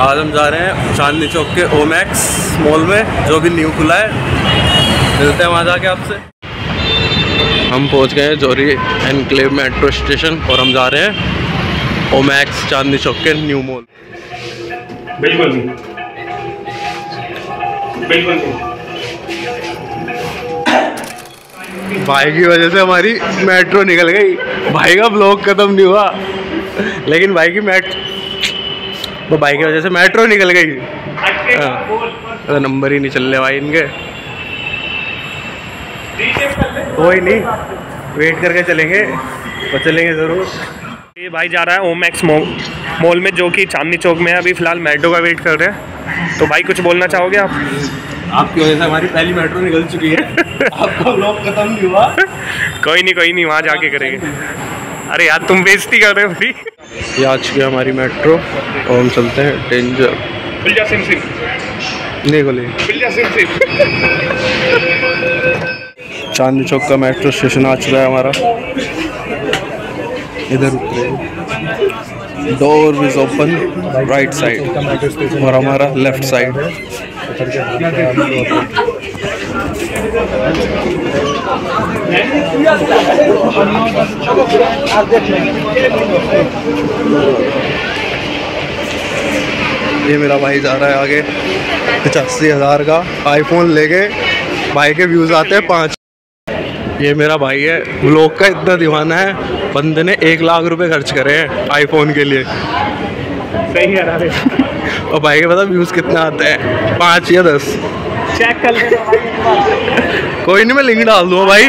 आज हम जा रहे हैं चांदनी चौक के ओमैक्स मॉल में जो भी न्यू खुला है। मिलते हैं वहाँ जाके आपसे। हम पहुँच गए हैं जोरी एनक्लेव मेट्रो स्टेशन और हम जा रहे हैं ओमैक्स चांदनी चौक के न्यू मॉल बिल्कुल बिल्कुल भाई की वजह से हमारी मेट्रो निकल गई। भाई का ब्लॉग खत्म नहीं हुआ। लेकिन भाई की मेट वो भाई की वजह से मेट्रो निकल गई। हाँ। नंबर ही नहीं चल रहे भाई इनके। कोई नहीं वेट करके चलेंगे तो चलेंगे ज़रूर। ये भाई जा रहा है ओम एक्स मॉल में जो कि चांदनी चौक में है। अभी फ़िलहाल मेट्रो का वेट कर रहे हैं। तो भाई कुछ बोलना चाहोगे आप? आपकी वजह से हमारी पहली मेट्रो निकल चुकी है। आपका ब्लॉग खत्म नहीं हुआ। कोई नहीं कोई नहीं वहाँ जाके करेंगे। अरे यार तुम बेइज्जती कर रहे हो भाई। ये आ चुकी है हमारी मेट्रो और हम चलते हैं डेंजर। सिम सिम। चांदनी चौक का मेट्रो स्टेशन आ चुका है हमारा। इधर door is open right side और हमारा लेफ़्ट साइड ये मेरा भाई जा रहा है आगे पचासी हज़ार का आईफोन लेके। भाई के व्यूज़ आते हैं पाँच। ये मेरा भाई है। व्लॉग का इतना दीवाना है। बंदे ने एक लाख रुपए खर्च करे हैं आईफोन के लिए। सही है और भाई के पता व्यूज़ कितने आते हैं? पाँच या दस? चेक कर भाई कोई नहीं मैं लिंक डाल दूँगा भाई।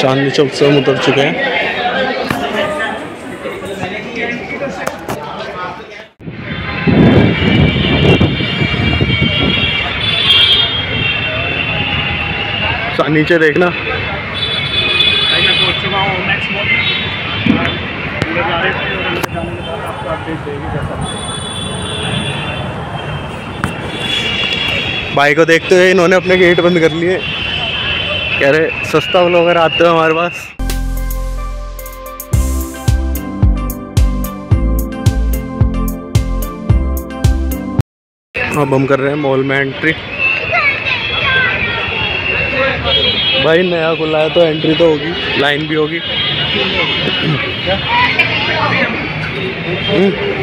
चांदनी चौक से हम उतर चुके हैं। नीचे देखना भाई मैं पहुँच चुका हूँ ओम एक्स मॉल में और अंदर जा रहे थे और अंदर जाने के बाद आपको भाई को देखते हुए इन्होंने अपने गेट बंद कर लिए। कह रहे, सस्ता ब्लॉगर आते हो हमारे पास। अब हम कर रहे हैं मॉल में एंट्री भाई, नया खुला है तो एंट्री तो होगी लाइन भी होगी। हम्म।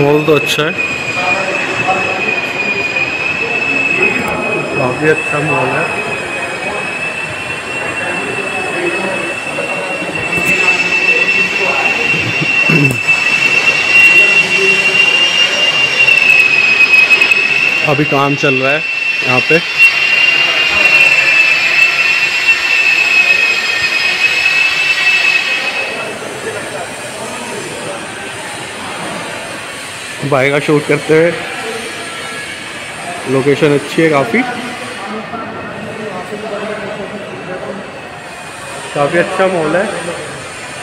मॉल तो काफ़ी अच्छा मॉल है अभी काम चल रहा है, यहाँ पे। भाई का शूट करते हुए लोकेशन अच्छी है काफ़ी। काफ़ी अच्छा मॉल है।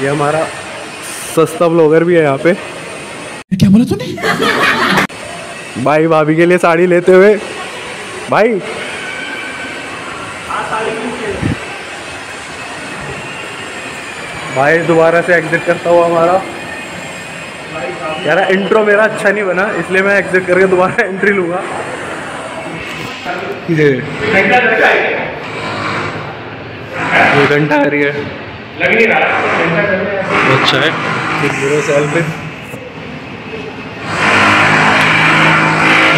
ये हमारा सस्ता ब्लॉगर भी है यहाँ पे। क्या बोला तूने? भाई भाभी के लिए साड़ी लेते हुए। भाई। भाई दोबारा से एग्जिट करता हुआ हमारा। यार इंट्रो मेरा अच्छा नहीं बना इसलिए मैं एग्जिट करके दोबारा एंट्री लूँगा। ये घंटा आ रही है। लग नहीं रहा। अच्छा है। ज़ीरो सेल पे।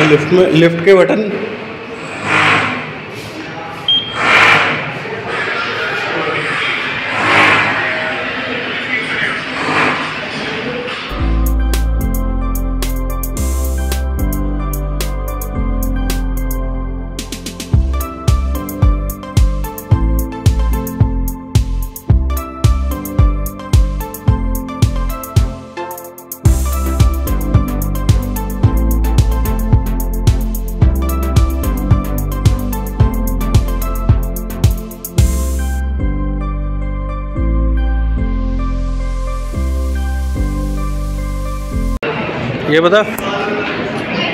लिफ्ट में लिफ्ट के बटन ये बता।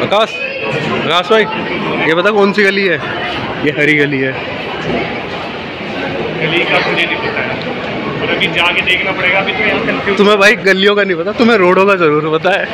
आकाश आकाश भाई ये बता कौन सी गली है? ये हरी गली है। गली का मुझे नहीं पता है अभी जाके देखना पड़ेगा अभी तो यहाँ तुम्हें भाई गलियों का नहीं पता तुम्हें रोडों का ज़रूर पता है।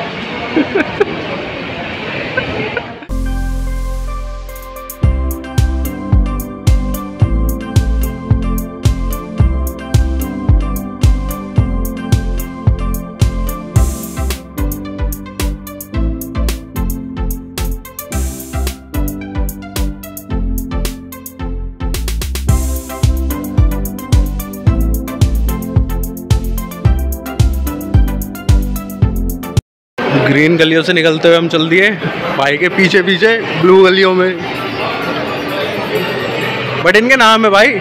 ग्रीन गलियों से निकलते हुए हम चल दिए। भाई के पीछे पीछे ब्लू गलियों में। बट इनके नाम है भाई।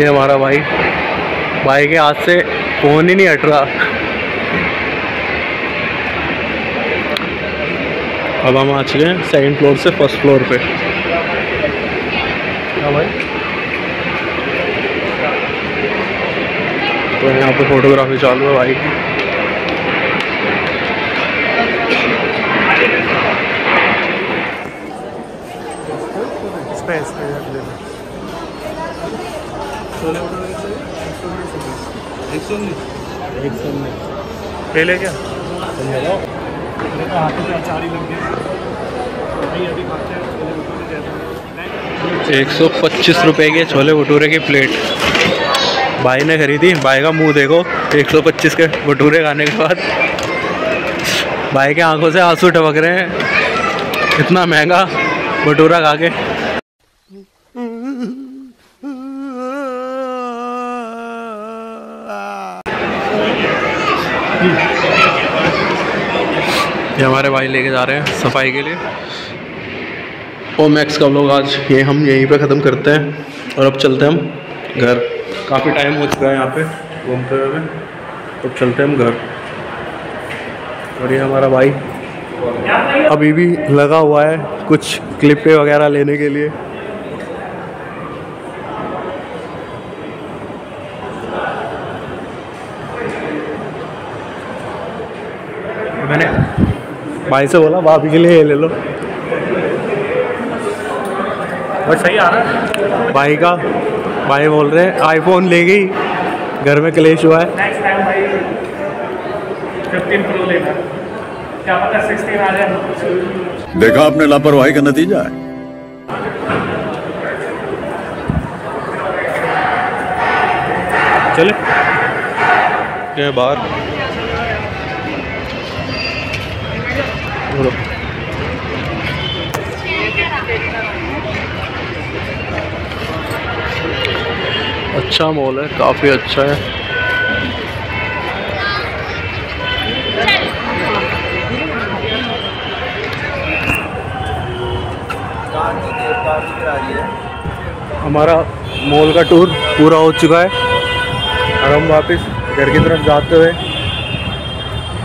ये हमारा भाई। भाई के हाथ से फ़ोन ही नहीं हट रहा। अब हम आ चुके हैं सेकंड फ्लोर से फ़र्स्ट फ्लोर पे। हाँ भाई। तो यहाँ पे फोटोग्राफी चालू है भाई की। एक सौ पहले क्या? एक सौ पच्चीस रुपये के छोले भटूरे की प्लेट भाई ने खरीदी, भाई का मुँह देखो, एक सौ पच्चीस के भटूरे खाने के बाद। भाई के आँखों से आँसू टपक रहे हैं। इतना महँगा भटूरा खा के। ये हमारे भाई लेके जा रहे हैं सफ़ाई के लिए। ओ मैक्स का लोग आज ये हम यहीं पे ख़त्म करते हैं और अब चलते हैं हम घर। काफ़ी टाइम हो चुका है यहाँ पे घूमते हुए अब चलते हैं हम घर। और ये हमारा भाई अभी भी लगा हुआ है कुछ क्लिपें वगैरह लेने के लिए। भाई से बोला भाभी के लिए ये ले लो। बट सही आ रहा है। भाई का भाई बोल रहे हैं आईफोन ले गई घर में क्लेश हुआ है। नेक्स्ट टाइम भाई फिफ्टीन प्रो लेना क्या पता सिक्सटीन आ जाए। देखा आपने लापरवाही का नतीजा है। चले। क्या बाहर बोलो। अच्छा मॉल है, काफ़ी अच्छा है। हमारा मॉल का टूर पूरा हो चुका है। और हम वापस घर की तरफ़ जाते हुए,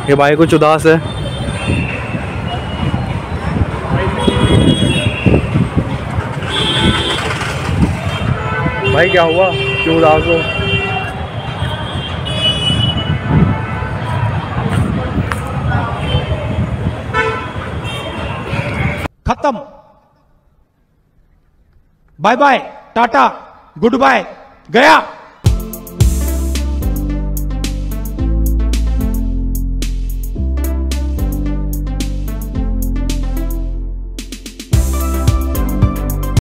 ये भाई कुछ उदास है। भाई क्या हुआ? क्यों उदास हो? खत्म। Bye bye tata goodbye गया।